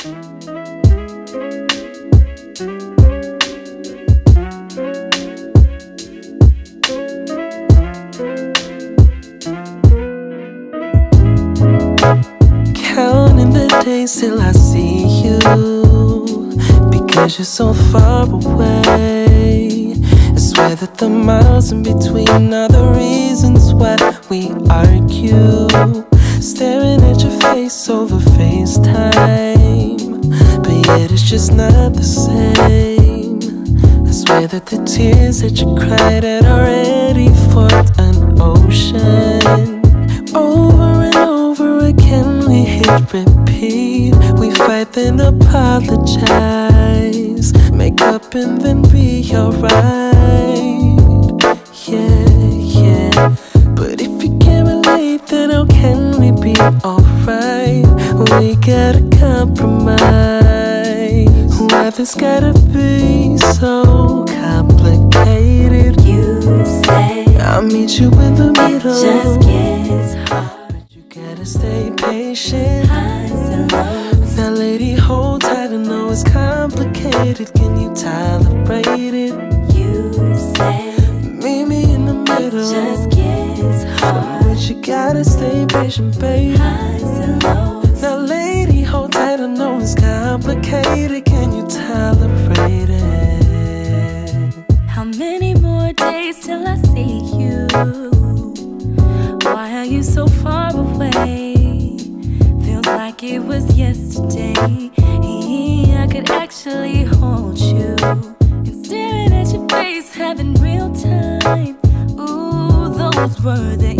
Counting the days till I see you Because you're so far away. I swear that the miles in between are the reasons why we argue. Staring at your face over FaceTime just not the same I swear that the tears that you cried had already formed an ocean over and over again, we hit repeat. We fight, then apologize. Make up and then be alright. Yeah, yeah. But if you can't relate, then how can we be alright? We gotta compromise. Why this gotta be so complicated? You say I'll meet you in the it middle. just gets hard. You gotta stay patient. Highs and lows. Now, lady, hold tight. I know it's complicated. Can you tolerate it? You say Meet me in the it middle. just gets hard. But you gotta stay patient, baby. Highs and lows. Complicated. Can you tolerate it? How many more days till I see you? Why are you so far away? Feels like it was yesterday. I could actually hold you. And staring at your face, having real time. Ooh, those were the